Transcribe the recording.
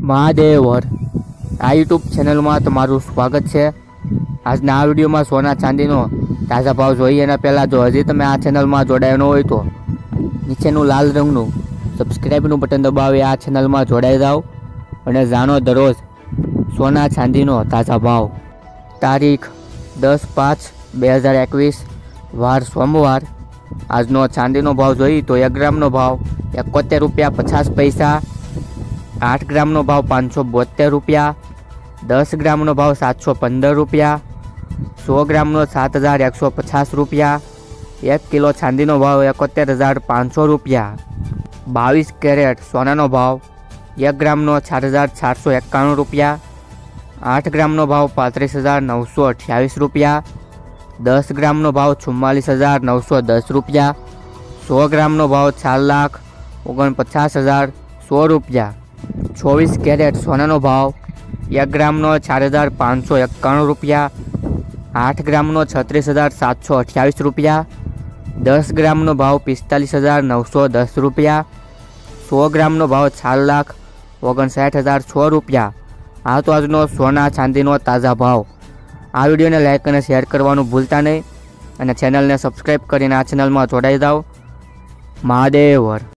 મહાદેવર. આ યુટ્યુબ ચેનલમાં તમારું સ્વાગત છે. આજના આ વિડીયોમાં સોના ચાંદીનો તાજા ભાવ જોઈએ એના પહેલાં જો હજી તમે આ ચેનલમાં જોડાયો હોય તો નીચેનું લાલ રંગનું સબસ્ક્રાઈબનું બટન દબાવી આ ચેનલમાં જોડાઈ જાઓ અને જાણો દરરોજ સોના ચાંદીનો તાજા ભાવ. તારીખ દસ પાંચ બે હજાર એકવીસ, વાર સોમવાર. આજનો ચાંદીનો ભાવ જોઈએ તો એક ગ્રામનો ભાવ એકોતેર રૂપિયા પચાસ પૈસા આઠ ગ્રામનો ભાવ પાંચસો બોતેર રૂપિયા, દસ ગ્રામનો ભાવ સાતસો પંદર રૂપિયા, સો ગ્રામનો સાત હજાર એકસો પચાસ રૂપિયા, એક કિલો ચાંદીનો ભાવ એકોતેર હજાર પાંચસો રૂપિયા. બાવીસ કેરેટ સોનાનો ભાવ એક ગ્રામનો ચાર હજાર ચારસો એકાણું રૂપિયા, આઠ ગ્રામનો ભાવ પાંત્રીસ હજાર નવસો અઠ્યાવીસ રૂપિયા, દસ ગ્રામનો ભાવ ચુમ્માલીસ હજાર નવસો દસ રૂપિયા, સો ગ્રામનો ભાવ ચાર લાખ ઓગણપચાસ હજાર સો રૂપિયા. ચોવીસ કેરેટ સોનાનો ભાવ, એક ગ્રામનો ચાર હજાર પાંચસો એકાણું રૂપિયા, આઠ ગ્રામનો છત્રીસ હજાર સાતસો અઠ્યાવીસ રૂપિયા, દસ ગ્રામનો ભાવ પિસ્તાલીસ હજાર નવસો દસ રૂપિયા, સો ગ્રામનો ભાવ ચાર લાખ ઓગણસાઠ હજાર છ રૂપિયા. આ તો આજનો સોના ચાંદીનો તાજા ભાવ. આ વિડીયોને લાઇક અને શેર કરવાનું ભૂલતા નહીં અને ચેનલને સબસ્ક્રાઈબ કરીને આ ચેનલમાં જોડાઈ જાઓ. મહાદેવર.